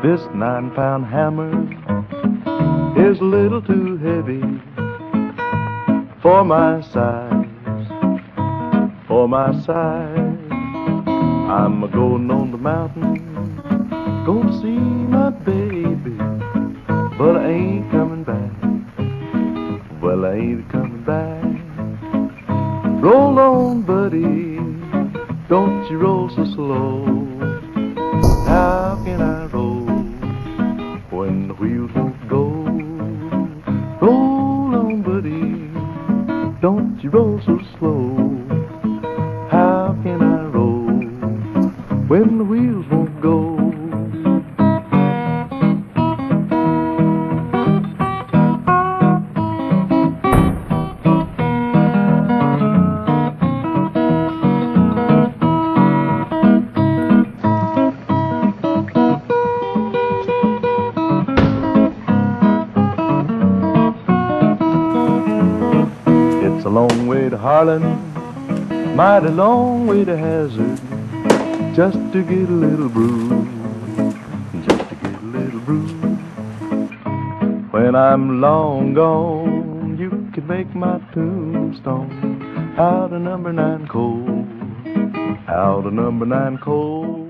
This nine pound hammer is a little too heavy for my size, for my size. I'm a going on the mountain, gonna see my baby, but I ain't coming back. Well, I ain't coming back. Roll on, buddy, don't you roll so slow. Wheels won't go? Roll on, buddy, don't you roll so slow. How can I roll when the wheels won't a long way to Harlan, mighty long way to Hazard, just to get a little brew, just to get a little brew. When I'm long gone, you can make my tombstone out of number nine coal, out of number nine coal.